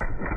you